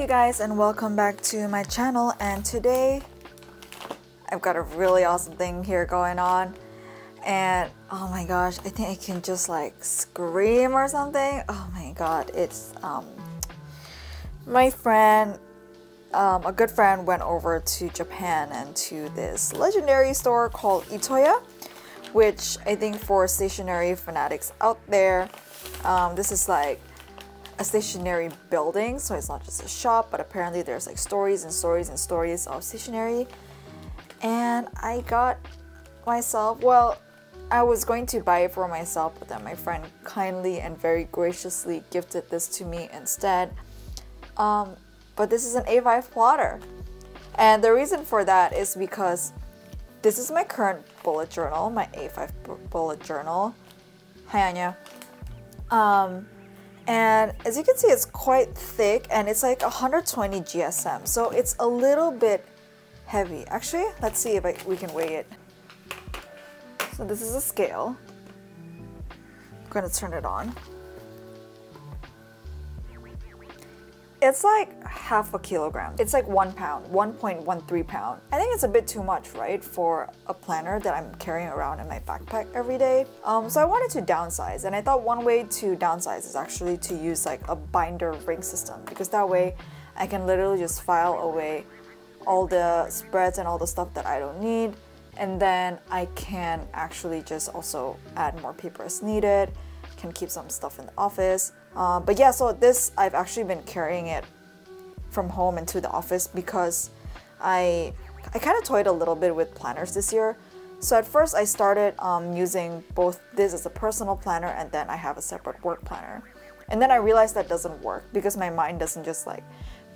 you guys and welcome back to my channel. And today I've got a really awesome thing here going on. And oh my gosh I think I can just like scream or something. Oh my god it's um my friend um, a good friend went over to Japan and to this legendary store called Itoya which I think for stationery fanatics out there um, this is like a stationery building, so it's not just a shop, but apparently there's like stories and stories and stories of stationery. And I got myself, well, I was going to buy it for myself, but then my friend kindly and very graciously gifted this to me instead. Um, but this is an A5 plotter. And the reason for that is because this is my current bullet journal, my A5 bullet journal. Hi, Anya. Um, and as you can see it's quite thick and it's like 120 GSM so it's a little bit heavy. Actually let's see if I, we can weigh it. So this is a scale. I'm gonna turn it on It's like half a kilogram. It's like one pound, 1.13 pound. I think it's a bit too much, right, for a planner that I'm carrying around in my backpack every day. Um, so I wanted to downsize, and I thought one way to downsize is actually to use like a binder ring system because that way I can literally just file away all the spreads and all the stuff that I don't need and then I can actually just also add more paper as needed can keep some stuff in the office uh, but yeah, so this, I've actually been carrying it from home into the office because I, I kind of toyed a little bit with planners this year. So at first I started um, using both this as a personal planner and then I have a separate work planner. And then I realized that doesn't work because my mind doesn't just like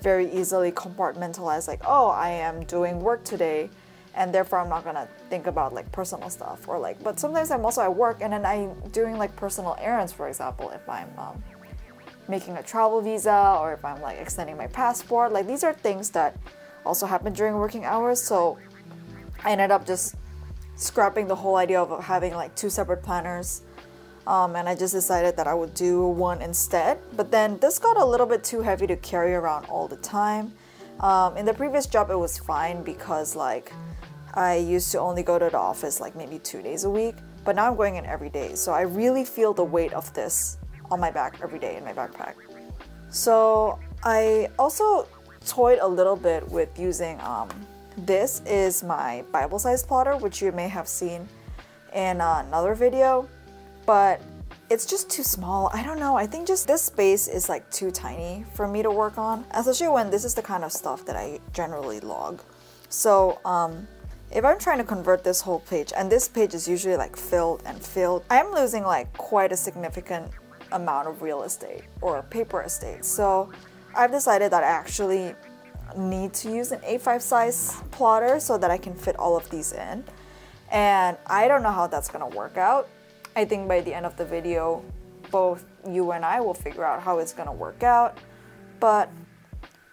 very easily compartmentalize like, oh, I am doing work today and therefore I'm not gonna think about like personal stuff or like, but sometimes I'm also at work and then I'm doing like personal errands, for example, if I'm um, making a travel visa or if I'm like extending my passport. Like these are things that also happen during working hours. So I ended up just scrapping the whole idea of having like two separate planners. Um, and I just decided that I would do one instead. But then this got a little bit too heavy to carry around all the time. Um, in the previous job, it was fine because like I used to only go to the office like maybe two days a week, but now I'm going in every day. So I really feel the weight of this on my back every day in my backpack. So I also toyed a little bit with using um, this is my Bible size plotter, which you may have seen in another video, but it's just too small. I don't know. I think just this space is like too tiny for me to work on, especially when this is the kind of stuff that I generally log. So um, if I'm trying to convert this whole page, and this page is usually like filled and filled, I'm losing like quite a significant amount of real estate or paper estate. So I've decided that I actually need to use an A5 size plotter so that I can fit all of these in. And I don't know how that's gonna work out. I think by the end of the video, both you and I will figure out how it's gonna work out. But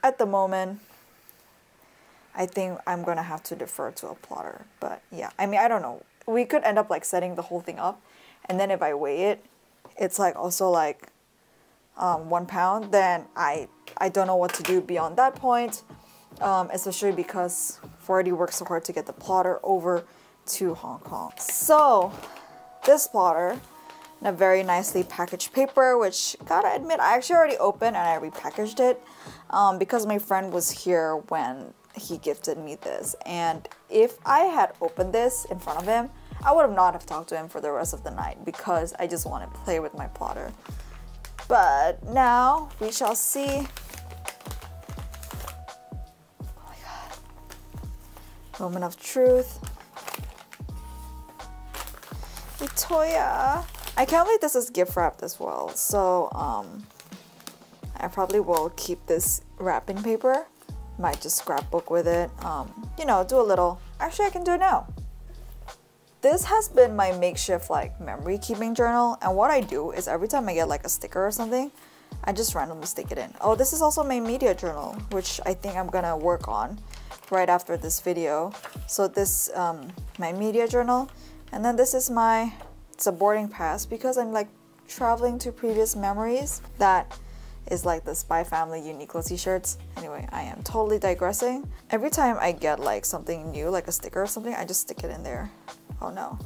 at the moment, I think I'm gonna have to defer to a plotter. But yeah, I mean, I don't know. We could end up like setting the whole thing up, and then if I weigh it, it's like also like um, one pound, then I I don't know what to do beyond that point, um, especially because already worked so hard to get the plotter over to Hong Kong. So this plotter in a very nicely packaged paper, which gotta admit I actually already opened and I repackaged it um, because my friend was here when he gifted me this. And if I had opened this in front of him, I would have not have talked to him for the rest of the night because I just want to play with my plotter. But now we shall see. Oh my god. Moment of truth. Itoya. I can't believe this is gift wrapped as well. So um, I probably will keep this wrapping paper. Might just scrapbook with it. Um, you know, do a little. Actually, I can do it now. This has been my makeshift like memory keeping journal and what I do is every time I get like a sticker or something, I just randomly stick it in. Oh, this is also my media journal, which I think I'm gonna work on right after this video. So this, um, my media journal, and then this is my, it's a boarding pass because I'm like traveling to previous memories that is like the Spy Family Uniqlo t-shirts. Anyway, I am totally digressing. Every time I get like something new, like a sticker or something, I just stick it in there. Oh no.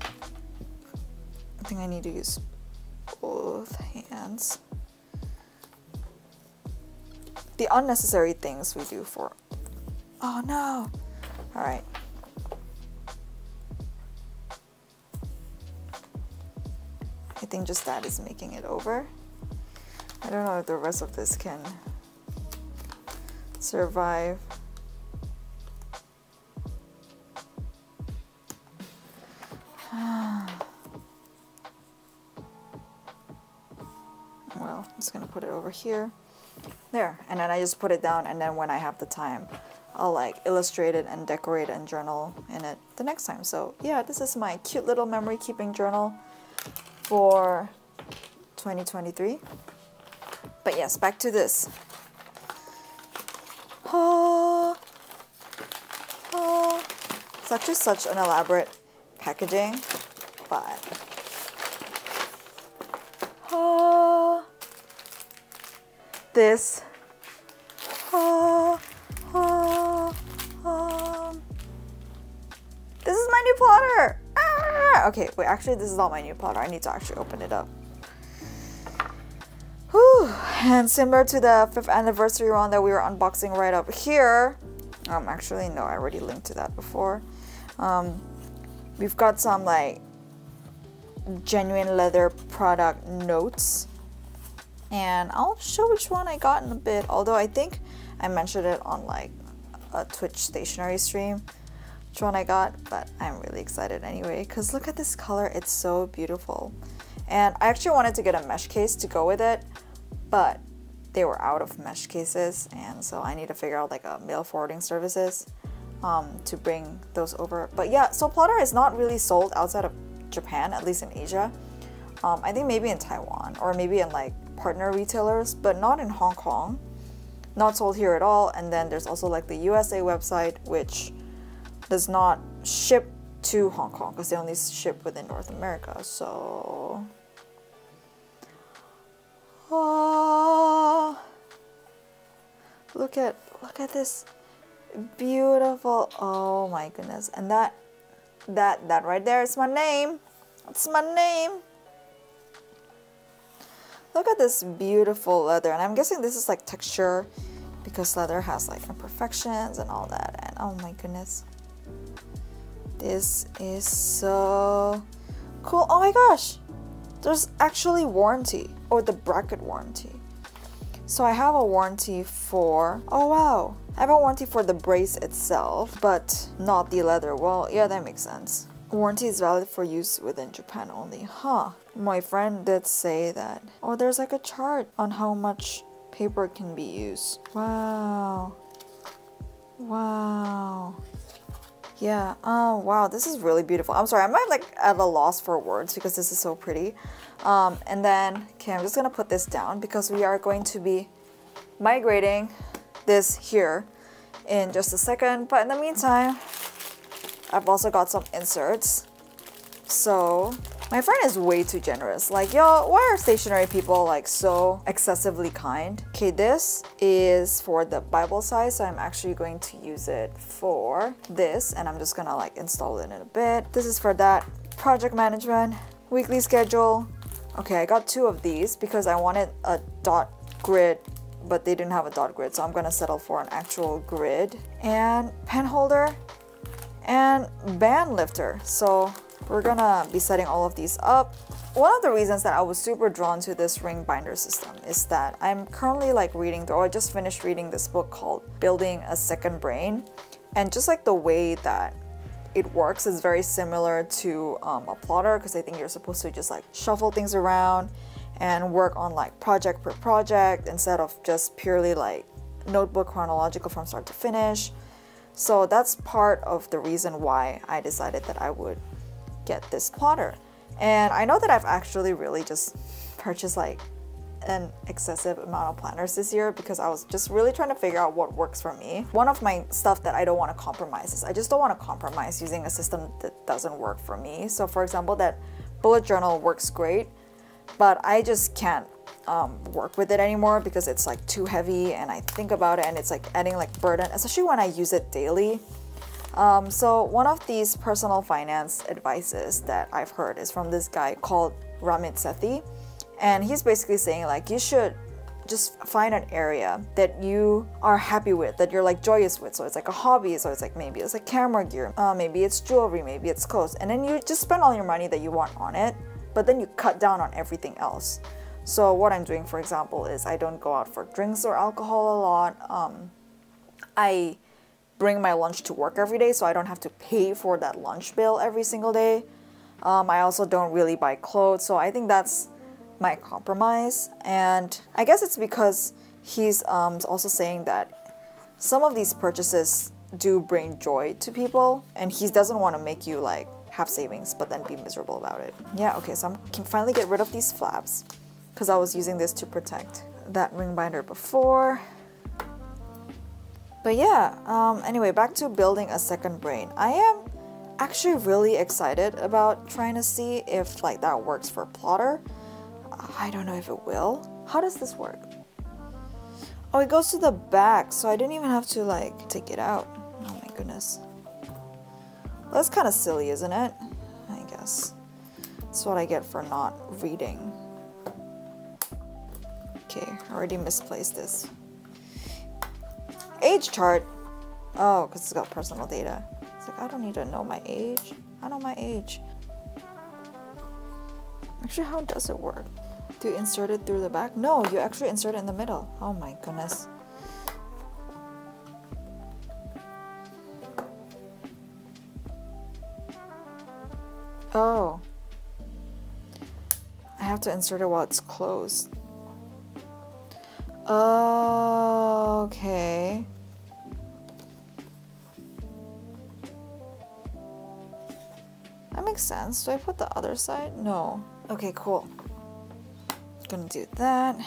I think I need to use both hands. The unnecessary things we do for... Oh no! Alright. I think just that is making it over. I don't know if the rest of this can survive. well, I'm just gonna put it over here. There, and then I just put it down and then when I have the time, I'll like illustrate it and decorate and journal in it the next time. So yeah, this is my cute little memory keeping journal for 2023. But yes, back to this. Oh, oh. It's actually such an elaborate packaging, but oh, this oh, oh, oh. this is my new plotter. Ah! Okay, wait, actually this is not my new plotter. I need to actually open it up. Whew. And similar to the fifth anniversary one that we were unboxing right up here, um, actually, no, I already linked to that before. Um, we've got some like genuine leather product notes. And I'll show which one I got in a bit, although I think I mentioned it on like a Twitch stationery stream which one I got, but I'm really excited anyway because look at this color, it's so beautiful. And I actually wanted to get a mesh case to go with it, but they were out of mesh cases and so I need to figure out like a mail forwarding services um, to bring those over. But yeah, so Plotter is not really sold outside of Japan, at least in Asia. Um, I think maybe in Taiwan or maybe in like partner retailers, but not in Hong Kong. Not sold here at all. And then there's also like the USA website, which does not ship to Hong Kong because they only ship within North America. So Oh, look at look at this beautiful. Oh my goodness! And that that that right there is my name. It's my name. Look at this beautiful leather, and I'm guessing this is like texture because leather has like imperfections and all that. And oh my goodness, this is so cool. Oh my gosh, there's actually warranty or the bracket warranty. So I have a warranty for, oh wow, I have a warranty for the brace itself, but not the leather. Well, yeah, that makes sense. Warranty is valid for use within Japan only. Huh. My friend did say that. Oh, there's like a chart on how much paper can be used. Wow. Wow. Yeah. Oh, wow. This is really beautiful. I'm sorry. I'm like at a loss for words because this is so pretty. Um, and then, okay, I'm just going to put this down because we are going to be migrating this here in just a second. But in the meantime, I've also got some inserts. So my friend is way too generous. Like, yo, why are stationery people like so excessively kind? Okay, this is for the Bible size, so I'm actually going to use it for this, and I'm just gonna like install it in a bit. This is for that project management, weekly schedule, Okay, I got two of these because I wanted a dot grid, but they didn't have a dot grid, so I'm gonna settle for an actual grid. And pen holder and band lifter. So we're gonna be setting all of these up. One of the reasons that I was super drawn to this ring binder system is that I'm currently like reading, or I just finished reading this book called Building a Second Brain. And just like the way that it works is very similar to um, a plotter because I think you're supposed to just like shuffle things around and work on like project per project instead of just purely like notebook chronological from start to finish. So that's part of the reason why I decided that I would get this plotter. And I know that I've actually really just purchased like an excessive amount of planners this year because I was just really trying to figure out what works for me. One of my stuff that I don't want to compromise is I just don't want to compromise using a system that doesn't work for me. So for example, that bullet journal works great, but I just can't um, work with it anymore because it's like too heavy and I think about it and it's like adding like burden, especially when I use it daily. Um, so one of these personal finance advices that I've heard is from this guy called Ramit Sethi, and he's basically saying like you should just find an area that you are happy with, that you're like joyous with. So it's like a hobby, so it's like maybe it's like camera gear, uh, maybe it's jewelry, maybe it's clothes, and then you just spend all your money that you want on it, but then you cut down on everything else. So what I'm doing, for example, is I don't go out for drinks or alcohol a lot. Um, I bring my lunch to work every day so I don't have to pay for that lunch bill every single day. Um, I also don't really buy clothes, so I think that's my compromise. And I guess it's because he's um, also saying that some of these purchases do bring joy to people, and he doesn't want to make you like have savings but then be miserable about it. Yeah, okay, so I can finally get rid of these flaps because I was using this to protect that ring binder before. But yeah, um, anyway, back to building a second brain. I am actually really excited about trying to see if like that works for plotter. I don't know if it will. How does this work? Oh, it goes to the back, so I didn't even have to like take it out. Oh my goodness. That's kind of silly, isn't it? I guess. That's what I get for not reading. Okay, I already misplaced this. Age chart. Oh, because it's got personal data. It's like, I don't need to know my age. I know my age. Actually, how does it work? Do you insert it through the back? No, you actually insert it in the middle. Oh my goodness. Oh. I have to insert it while it's closed. Okay. That makes sense. Do I put the other side? No. Okay, cool. Gonna do that.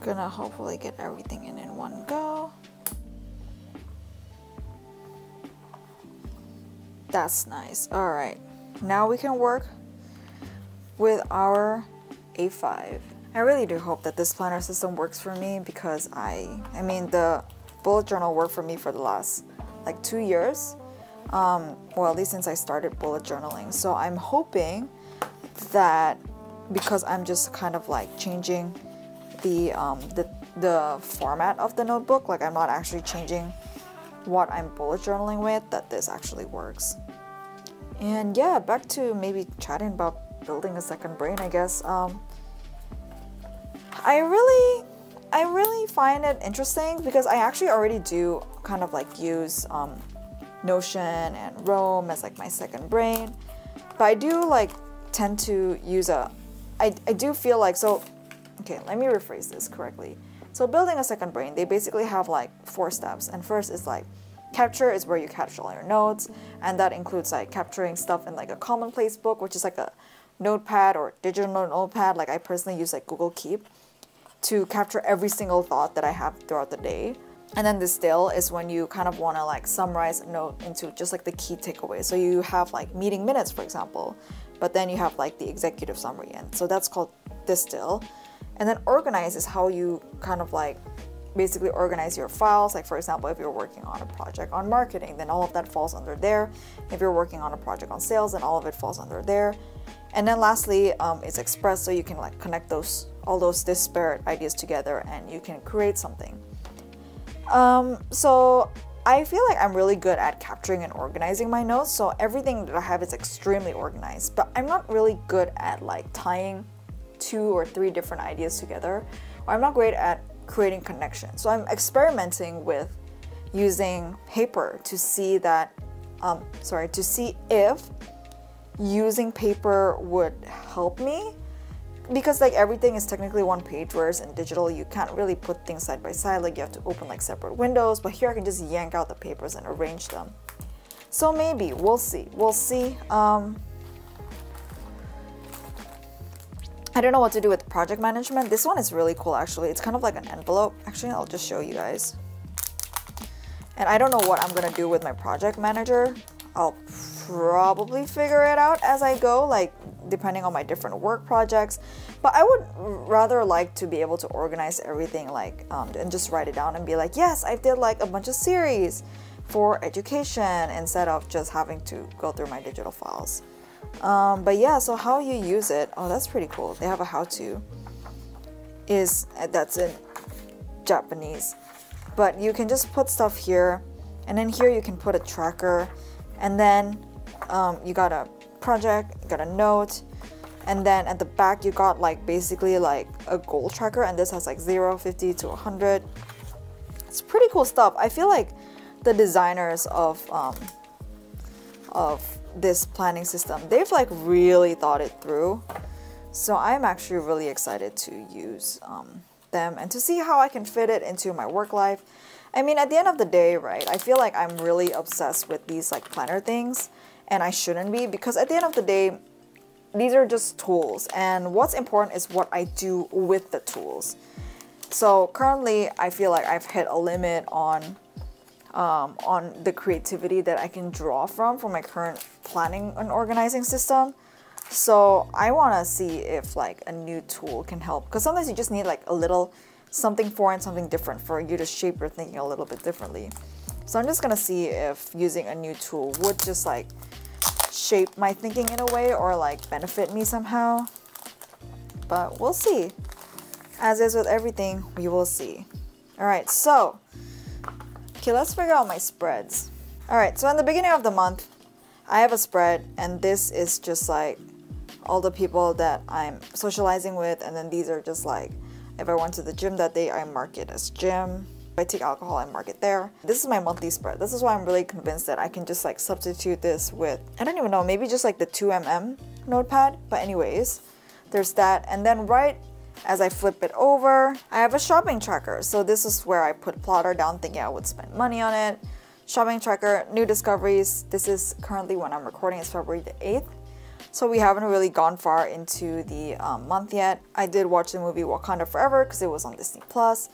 Gonna hopefully get everything in in one go. That's nice. All right. Now we can work with our A5. I really do hope that this planner system works for me because I, I mean, the bullet journal worked for me for the last like two years. Um, well, at least since I started bullet journaling. So I'm hoping that because I'm just kind of like changing the, um, the, the format of the notebook, like I'm not actually changing what I'm bullet journaling with, that this actually works. And yeah, back to maybe chatting about building a second brain, I guess. Um, I really, I really find it interesting because I actually already do kind of like use um, Notion and Roam as like my second brain, but I do like tend to use a, I, I do feel like, so, okay, let me rephrase this correctly. So building a second brain, they basically have like four steps, and first is like capture is where you capture all your notes, and that includes like capturing stuff in like a commonplace book, which is like a notepad or digital notepad like I personally use like Google Keep to capture every single thought that I have throughout the day. And then distill is when you kind of want to like summarize a note into just like the key takeaways. So you have like meeting minutes, for example, but then you have like the executive summary. And so that's called distill. And then organize is how you kind of like basically organize your files. Like for example, if you're working on a project on marketing, then all of that falls under there. If you're working on a project on sales, then all of it falls under there. And then lastly, um, it's express, so you can like connect those all those disparate ideas together, and you can create something. Um, so I feel like I'm really good at capturing and organizing my notes. So everything that I have is extremely organized, but I'm not really good at like tying two or three different ideas together. I'm not great at creating connections. So I'm experimenting with using paper to see that, um, sorry, to see if using paper would help me. Because like everything is technically one page whereas in digital you can't really put things side by side. Like you have to open like separate windows. But here I can just yank out the papers and arrange them. So maybe we'll see. We'll see. Um, I don't know what to do with project management. This one is really cool actually. It's kind of like an envelope. Actually I'll just show you guys. And I don't know what I'm gonna do with my project manager. I'll probably figure it out as I go, like depending on my different work projects. But I would rather like to be able to organize everything like um, and just write it down and be like, yes, I did like a bunch of series for education instead of just having to go through my digital files. Um, but yeah, so how you use it, oh, that's pretty cool. They have a how to, is uh, that's in Japanese. But you can just put stuff here, and then here you can put a tracker, and then um, you got a project, you got a note, and then at the back you got like basically like a goal tracker, and this has like 0, 50 to 100. It's pretty cool stuff. I feel like the designers of um, of this planning system, they've like really thought it through. So I'm actually really excited to use um, them and to see how I can fit it into my work life. I mean, at the end of the day, right, I feel like I'm really obsessed with these like planner things and I shouldn't be because at the end of the day, these are just tools and what's important is what I do with the tools. So currently, I feel like I've hit a limit on um, on the creativity that I can draw from for my current planning and organizing system. So I want to see if like a new tool can help because sometimes you just need like a little something foreign, something different for you to shape your thinking a little bit differently. So I'm just gonna see if using a new tool would just like shape my thinking in a way or like benefit me somehow. But we'll see. As is with everything, we will see. All right, so Okay, let's figure out my spreads. Alright, so in the beginning of the month, I have a spread, and this is just like all the people that I'm socializing with, and then these are just like if I went to the gym that day, I mark it as gym. If I take alcohol, I mark it there. This is my monthly spread. This is why I'm really convinced that I can just like substitute this with, I don't even know, maybe just like the 2mm notepad. But anyways, there's that. And then right as I flip it over, I have a shopping tracker. So this is where I put plotter down thinking I would spend money on it. Shopping tracker, new discoveries. This is currently when I'm recording, it's February the 8th. So we haven't really gone far into the um, month yet. I did watch the movie Wakanda Forever because it was on Disney Plus.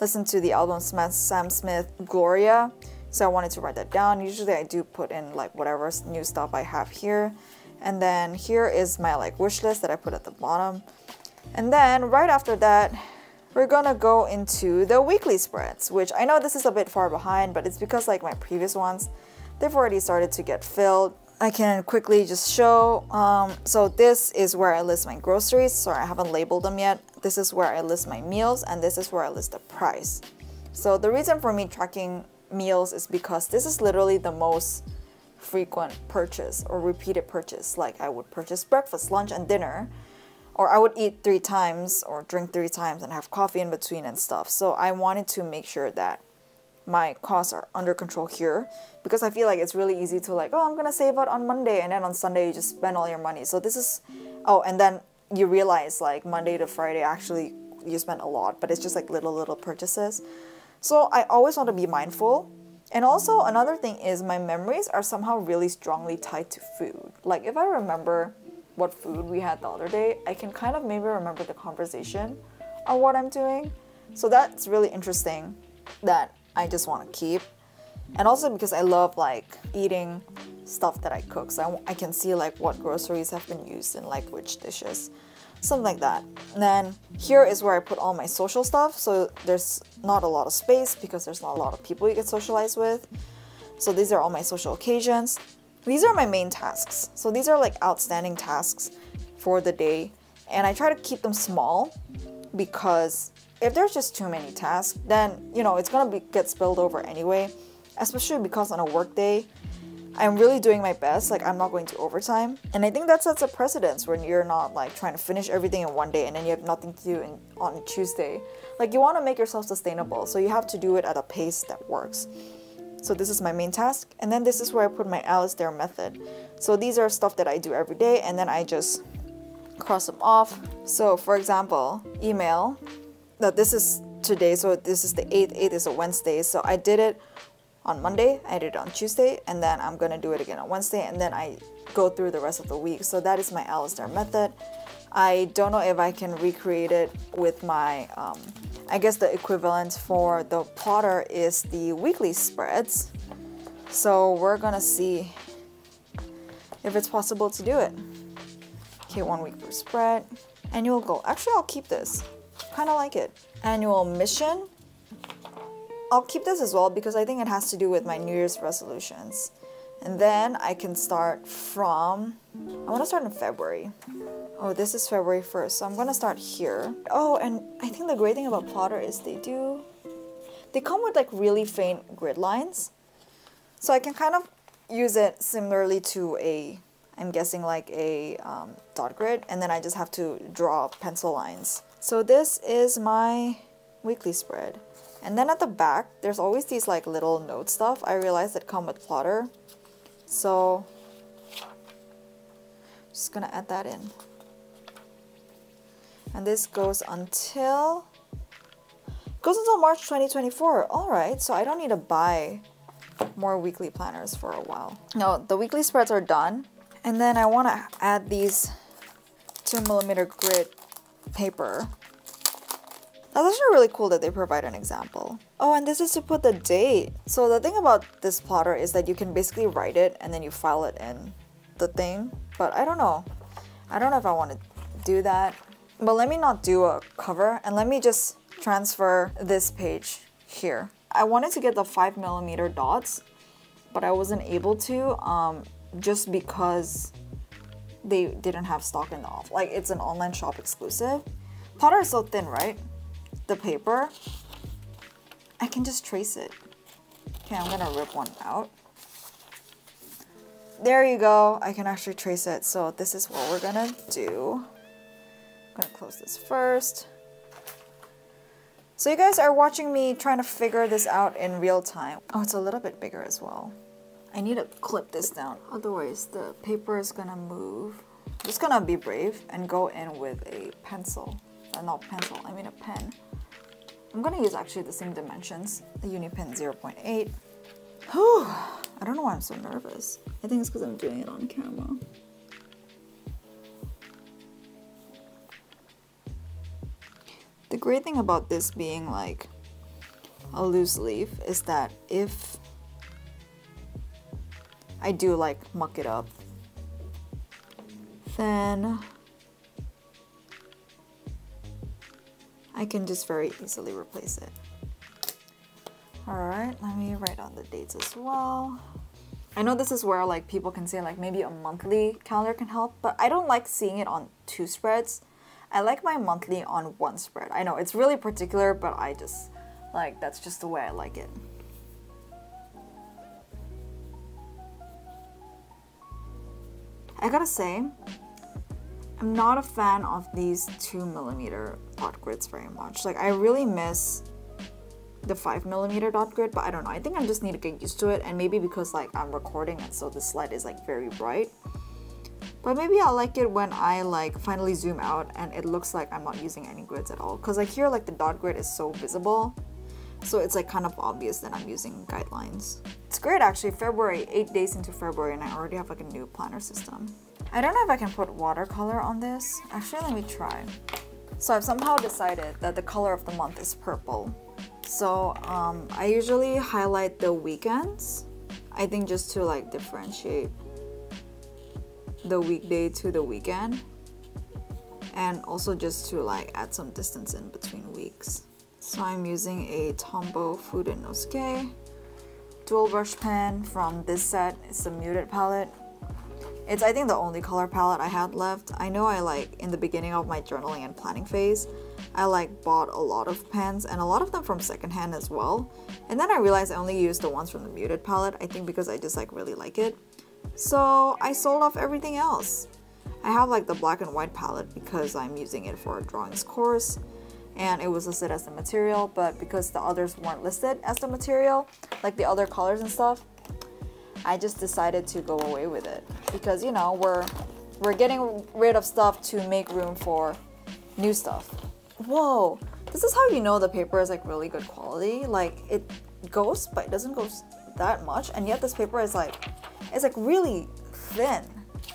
Listen to the album Sam Smith Gloria. So I wanted to write that down. Usually I do put in like whatever new stuff I have here. And then here is my like wish list that I put at the bottom. And then right after that, we're gonna go into the weekly spreads, which I know this is a bit far behind, but it's because like my previous ones, they've already started to get filled. I can quickly just show. Um, so this is where I list my groceries. Sorry, I haven't labeled them yet. This is where I list my meals and this is where I list the price. So the reason for me tracking meals is because this is literally the most frequent purchase or repeated purchase. Like I would purchase breakfast, lunch, and dinner or I would eat three times or drink three times and have coffee in between and stuff. So I wanted to make sure that my costs are under control here because I feel like it's really easy to like, oh, I'm gonna save out on Monday and then on Sunday you just spend all your money. So this is, oh, and then you realize like Monday to Friday actually you spend a lot, but it's just like little little purchases. So I always want to be mindful. And also another thing is my memories are somehow really strongly tied to food. Like if I remember what food we had the other day, I can kind of maybe remember the conversation on what I'm doing. So that's really interesting that I just want to keep. And also because I love like eating stuff that I cook. So I, I can see like what groceries have been used in like which dishes. Something like that. And then here is where I put all my social stuff. So there's not a lot of space because there's not a lot of people you can socialize with. So these are all my social occasions. These are my main tasks. So these are like outstanding tasks for the day. And I try to keep them small because if there's just too many tasks, then you know it's gonna be, get spilled over anyway. Especially because on a work day, I'm really doing my best. Like I'm not going to overtime, and I think that sets a precedence when you're not like trying to finish everything in one day and then you have nothing to do in, on Tuesday. Like you want to make yourself sustainable, so you have to do it at a pace that works. So this is my main task. And then this is where I put my Alastair method. So these are stuff that I do every day and then I just cross them off. So for example, email. Now this is today, so this is the 8th, 8th is a Wednesday. So I did it on Monday, I did it on Tuesday, and then I'm gonna do it again on Wednesday, and then I go through the rest of the week. So that is my Alastair method. I don't know if I can recreate it with my um, I guess the equivalent for the plotter is the weekly spreads. So we're gonna see if it's possible to do it. Okay, one week per spread. Annual goal. Actually, I'll keep this. Kind of like it. Annual mission. I'll keep this as well because I think it has to do with my New Year's resolutions. And then I can start from, I want to start in February. Oh, this is February 1st, so I'm going to start here. Oh, and I think the great thing about Plotter is they do, they come with like really faint grid lines. So I can kind of use it similarly to a, I'm guessing like a um, dot grid, and then I just have to draw pencil lines. So this is my weekly spread. And then at the back, there's always these like little note stuff I realized that come with Plotter. So, I'm just gonna add that in. And this goes until, goes until March 2024. All right, so I don't need to buy more weekly planners for a while. No, the weekly spreads are done. And then I wanna add these two millimeter grid paper that's actually really cool that they provide an example. Oh, and this is to put the date. So the thing about this plotter is that you can basically write it and then you file it in the thing. But I don't know. I don't know if I want to do that. But let me not do a cover and let me just transfer this page here. I wanted to get the 5 millimeter dots, but I wasn't able to um, just because they didn't have stock in the off. Like it's an online shop exclusive. Plotter is so thin, right? The paper, I can just trace it. Okay, I'm gonna rip one out. There you go, I can actually trace it. So this is what we're gonna do. I'm gonna close this first. So you guys are watching me trying to figure this out in real time. Oh, it's a little bit bigger as well. I need to clip this down, otherwise the paper is gonna move. I'm just gonna be brave and go in with a pencil. Uh, not pencil, I mean a pen. I'm gonna use actually the same dimensions, the Unipin 0.8. Whew, I don't know why I'm so nervous. I think it's because I'm doing it on camera. The great thing about this being like a loose leaf is that if I do like muck it up, then I can just very easily replace it. Alright, let me write on the dates as well. I know this is where like people can say like maybe a monthly calendar can help, but I don't like seeing it on two spreads. I like my monthly on one spread. I know it's really particular, but I just like that's just the way I like it. I gotta say, I'm not a fan of these two millimeter dot grids very much. Like I really miss the five millimeter dot grid, but I don't know. I think I just need to get used to it, and maybe because like I'm recording and so the slide is like very bright. But maybe I like it when I like finally zoom out and it looks like I'm not using any grids at all. Cause like here like the dot grid is so visible. So it's like kind of obvious that I'm using guidelines. It's great actually, February, 8 days into February and I already have like a new planner system. I don't know if I can put watercolor on this. Actually, let me try. So I've somehow decided that the color of the month is purple. So um, I usually highlight the weekends. I think just to like differentiate the weekday to the weekend. And also just to like add some distance in between weeks. So I'm using a Tombow Fudenosuke dual brush pen from this set. It's a muted palette. It's I think the only color palette I had left. I know I like in the beginning of my journaling and planning phase, I like bought a lot of pens and a lot of them from secondhand as well. And then I realized I only used the ones from the muted palette, I think because I just like really like it. So I sold off everything else. I have like the black and white palette because I'm using it for a drawings course and it was listed as the material, but because the others weren't listed as the material, like the other colors and stuff, I just decided to go away with it because you know we're we're getting rid of stuff to make room for new stuff. Whoa, this is how you know the paper is like really good quality. Like it goes, but it doesn't go that much, and yet this paper is like it's like really thin.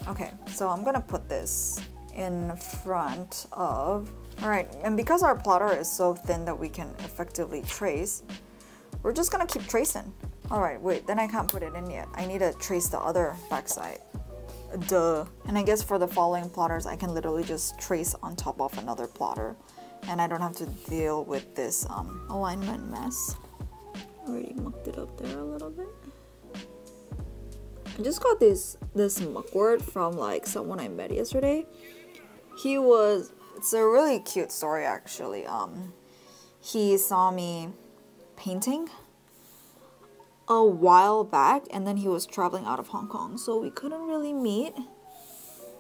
Okay, so I'm gonna put this in front of. All right, and because our plotter is so thin that we can effectively trace, we're just gonna keep tracing. Alright, wait, then I can't put it in yet. I need to trace the other backside. duh. And I guess for the following plotters, I can literally just trace on top of another plotter. And I don't have to deal with this um, alignment mess. Already mucked it up there a little bit. I just got this this muckwort from like someone I met yesterday. He was it's a really cute story actually. Um he saw me painting a while back and then he was traveling out of Hong Kong so we couldn't really meet.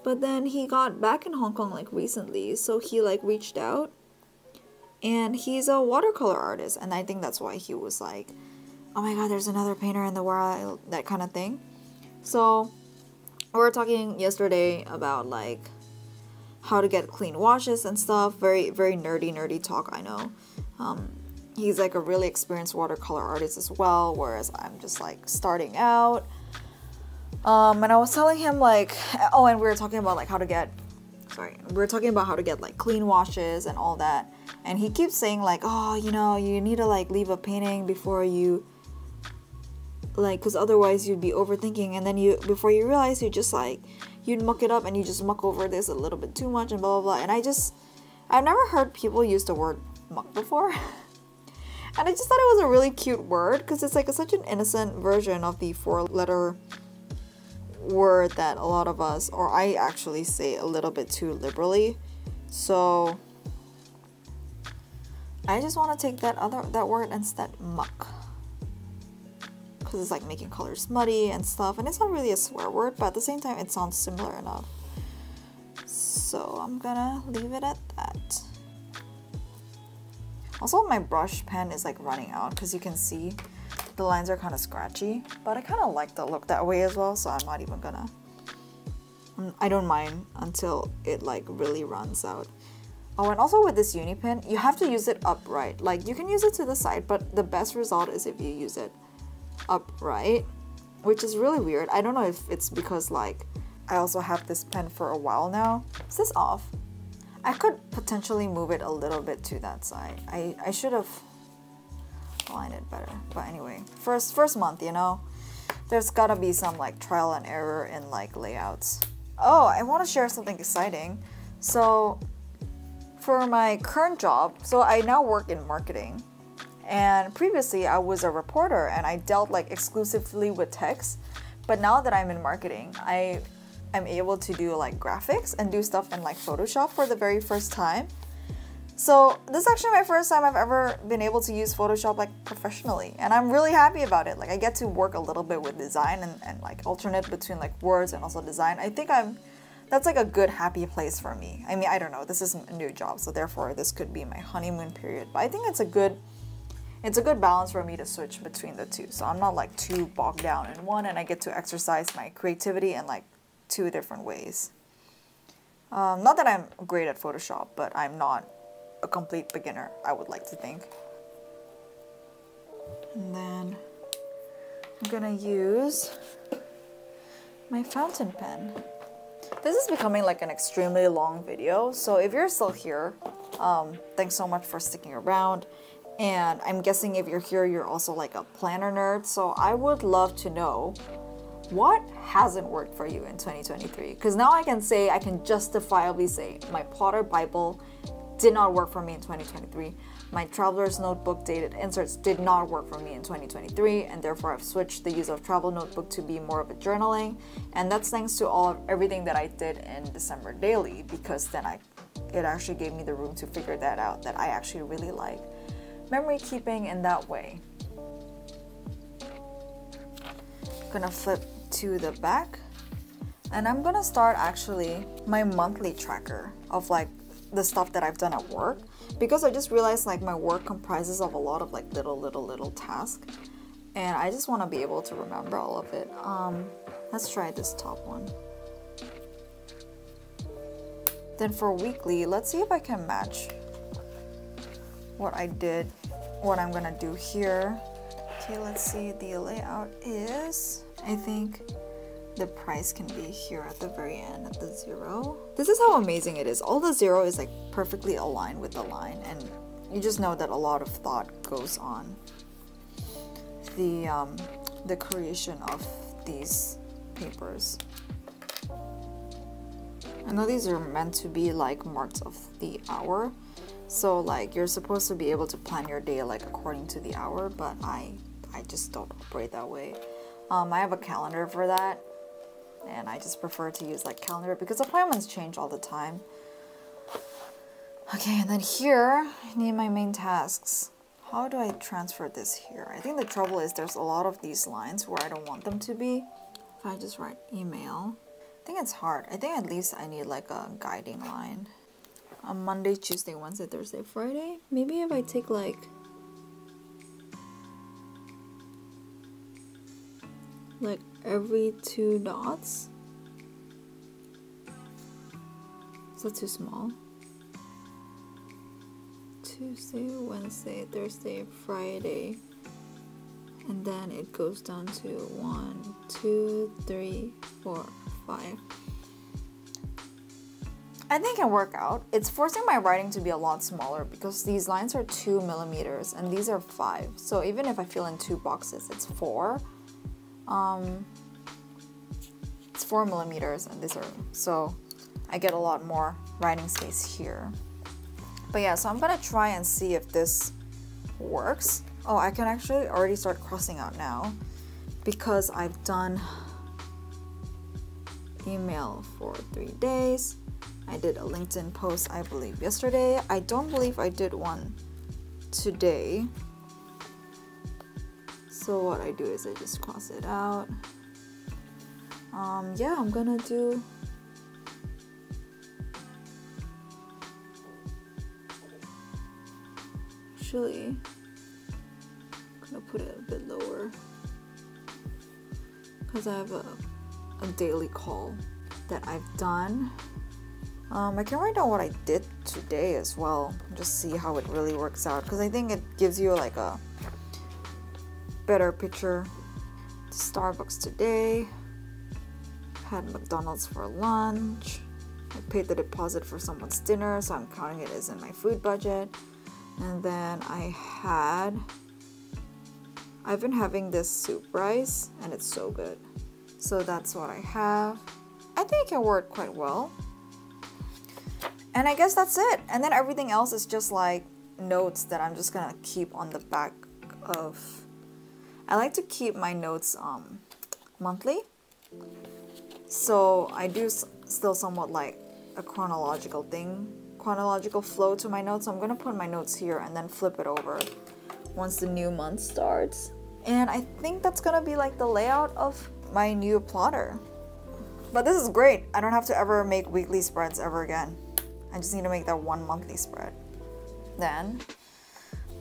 But then he got back in Hong Kong like recently so he like reached out and he's a watercolor artist and I think that's why he was like oh my god there's another painter in the world that kind of thing. So we were talking yesterday about like how to get clean washes and stuff. Very very nerdy nerdy talk I know. Um, he's like a really experienced watercolor artist as well, whereas I'm just like starting out. Um, and I was telling him like, oh, and we were talking about like how to get, sorry, we were talking about how to get like clean washes and all that. And he keeps saying like, oh, you know, you need to like leave a painting before you, like, because otherwise you'd be overthinking. And then you, before you realize, you just like, you'd muck it up and you just muck over this a little bit too much and blah blah blah. And I just, I've never heard people use the word muck before. and I just thought it was a really cute word because it's like a, such an innocent version of the four letter word that a lot of us, or I actually say a little bit too liberally. So I just want to take that other that word instead muck. Because it's like making colors muddy and stuff and it's not really a swear word but at the same time it sounds similar enough. So I'm gonna leave it at that also my brush pen is like running out because you can see the lines are kind of scratchy but I kind of like the look that way as well so I'm not even gonna mm, I don't mind until it like really runs out Oh, and also with this uni pen, you have to use it upright. Like, you can use it to the side, but the best result is if you use it upright, which is really weird. I don't know if it's because, like, I also have this pen for a while now. Is this off? I could potentially move it a little bit to that side. I, I should have lined it better. But anyway, first first month, you know, there's gotta be some like trial and error in like layouts. Oh, I want to share something exciting. So for my current job, so I now work in marketing. And previously I was a reporter and I dealt like exclusively with text. But now that I'm in marketing, I am able to do like graphics and do stuff in like Photoshop for the very first time. So this is actually my first time I've ever been able to use Photoshop like professionally and I'm really happy about it. Like I get to work a little bit with design and, and like alternate between like words and also design. I think I'm that's like a good happy place for me. I mean, I don't know, this is a new job, so therefore this could be my honeymoon period. But I think it's a good it's a good balance for me to switch between the two. So I'm not like too bogged down in one and I get to exercise my creativity and like two different ways. Um, not that I'm great at Photoshop, but I'm not a complete beginner, I would like to think. And then I'm gonna use my fountain pen. This is becoming like an extremely long video, so if you're still here, um, thanks so much for sticking around. And I'm guessing if you're here, you're also like a planner nerd, so I would love to know what hasn't worked for you in 2023? Because now I can say, I can justifiably say, my Plotter Bible did not work for me in 2023. My Traveler's Notebook dated inserts did not work for me in 2023, and therefore I've switched the use of Travel Notebook to be more of a journaling. And that's thanks to all of everything that I did in December daily, because then I it actually gave me the room to figure that out that I actually really like memory keeping in that way. Gonna flip to the back and I'm gonna start actually my monthly tracker of like the stuff that I've done at work because I just realized like my work comprises of a lot of like little little little tasks and I just want to be able to remember all of it. Um, let's try this top one. Then for weekly, let's see if I can match what I did, what I'm gonna do here. Okay, let's see, the layout is, I think the price can be here at the very end at the zero. This is how amazing it is. All the zero is like perfectly aligned with the line and you just know that a lot of thought goes on the um, the creation of these papers. I know these are meant to be like marks of the hour. So like you're supposed to be able to plan your day like according to the hour, but I I just don't operate that way. Um, I have a calendar for that, and I just prefer to use like calendar because appointments change all the time. Okay, and then here I need my main tasks. How do I transfer this here? I think the trouble is there's a lot of these lines where I don't want them to be. If I just write email, I think it's hard. I think at least I need like a guiding line. On Monday, Tuesday, Wednesday, Thursday, Friday. Maybe if I take like like every two dots. Is that too small? Tuesday, Wednesday, Thursday, Friday. And then it goes down to one, two, three, four, five. I think it can work out. It's forcing my writing to be a lot smaller because these lines are two millimeters and these are five. So even if I fill in two boxes, it's four. Um, it's four millimeters and these are, so I get a lot more writing space here. But yeah, so I'm gonna try and see if this works. Oh, I can actually already start crossing out now because I've done email for three days. I did a LinkedIn post, I believe, yesterday. I don't believe I did one today. So what I do is I just cross it out. Um, yeah, I'm gonna do actually I'm gonna put it a bit lower because I have a, a daily call that I've done. Um, I can write down what I did today as well, just see how it really works out because I think it gives you like a better picture. Starbucks today, had McDonald's for lunch. I paid the deposit for someone's dinner, so I'm counting it as in my food budget. And then I had, I've been having this soup rice and it's so good. So that's what I have. I think it can work quite well. And I guess that's it. And then everything else is just like notes that I'm just gonna keep on the back of. I like to keep my notes um, monthly. So I do still somewhat like a chronological thing chronological flow to my notes. So I'm gonna put my notes here and then flip it over once the new month starts. And I think that's gonna be like the layout of my new plotter. But this is great. I don't have to ever make weekly spreads ever again. I just need to make that one monthly spread. Then,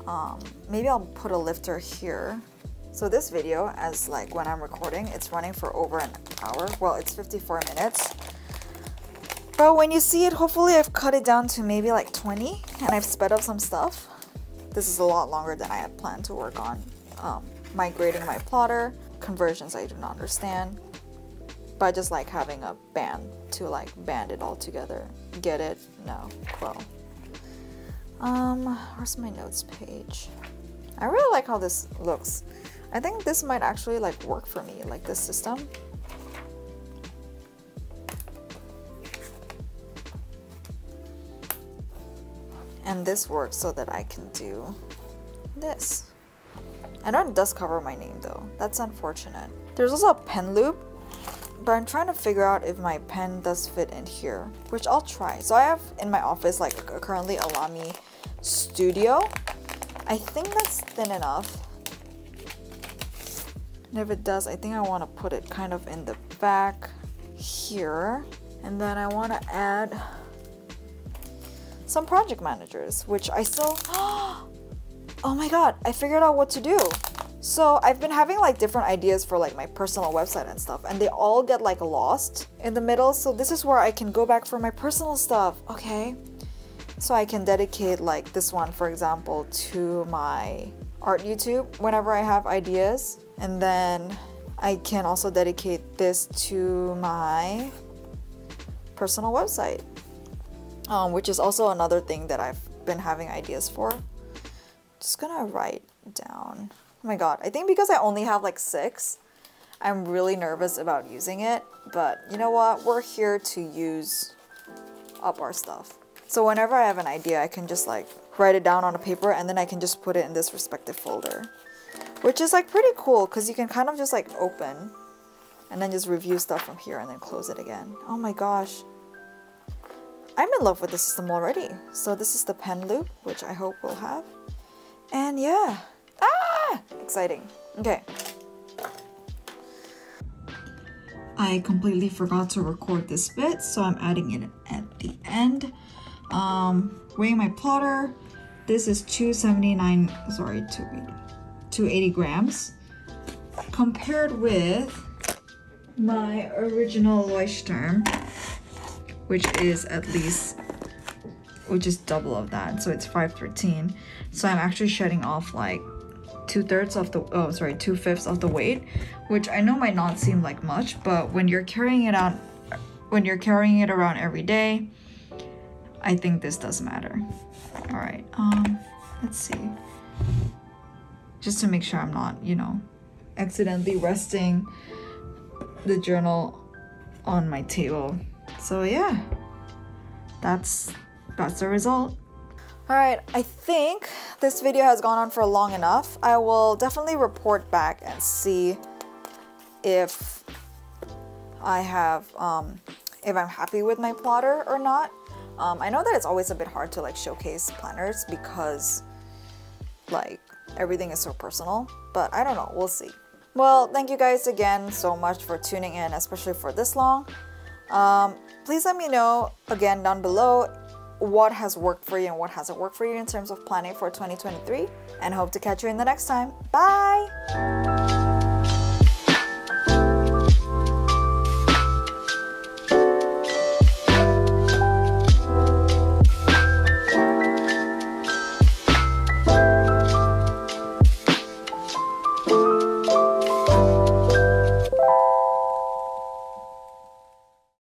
um, maybe I'll put a lifter here. So this video, as like when I'm recording, it's running for over an hour. Well, it's 54 minutes. But when you see it, hopefully I've cut it down to maybe like 20 and I've sped up some stuff. This is a lot longer than I had planned to work on. Um, migrating my plotter, conversions I do not understand, but just like having a band to like band it all together. Get it? No. Well. Um, where's my notes page? I really like how this looks. I think this might actually like work for me, like this system. and this works so that I can do this. I know it does cover my name though. That's unfortunate. There's also a pen loop, but I'm trying to figure out if my pen does fit in here, which I'll try. So I have in my office like currently a Lamy Studio. I think that's thin enough. And if it does, I think I want to put it kind of in the back here. And then I want to add some project managers, which I still. oh my god, I figured out what to do. So I've been having like different ideas for like my personal website and stuff, and they all get like lost in the middle. So this is where I can go back for my personal stuff. Okay. So I can dedicate like this one, for example, to my art YouTube whenever I have ideas. And then I can also dedicate this to my personal website um, which is also another thing that I've been having ideas for. Just gonna write down. Oh my god, I think because I only have like six, I'm really nervous about using it. But you know what? We're here to use up our stuff. So whenever I have an idea, I can just like write it down on a paper and then I can just put it in this respective folder. Which is like pretty cool because you can kind of just like open and then just review stuff from here and then close it again. Oh my gosh. I'm in love with the system already. So this is the pen loop, which I hope we'll have. And yeah. Ah! Exciting. Okay. I completely forgot to record this bit, so I'm adding it at the end. Um, weighing my plotter, this is 279, sorry, 280, 280 grams. Compared with my original Leuchtturm, which is at least, which is double of that, so it's 513. So I'm actually shedding off like two thirds of the, oh sorry, two fifths of the weight, which I know might not seem like much, but when you're carrying it out, when you're carrying it around every day, I think this does matter. All right, um, let's see. Just to make sure I'm not, you know, accidentally resting the journal on my table. So yeah, that's that's the result. Alright, I think this video has gone on for long enough. I will definitely report back and see if I have, um, if I'm happy with my plotter or not. Um, I know that it's always a bit hard to like showcase planners because like everything is so personal, but I don't know, we'll see. Well, thank you guys again so much for tuning in, especially for this long. Um, please let me know again down below what has worked for you and what hasn't worked for you in terms of planning for 2023 and hope to catch you in the next time. Bye!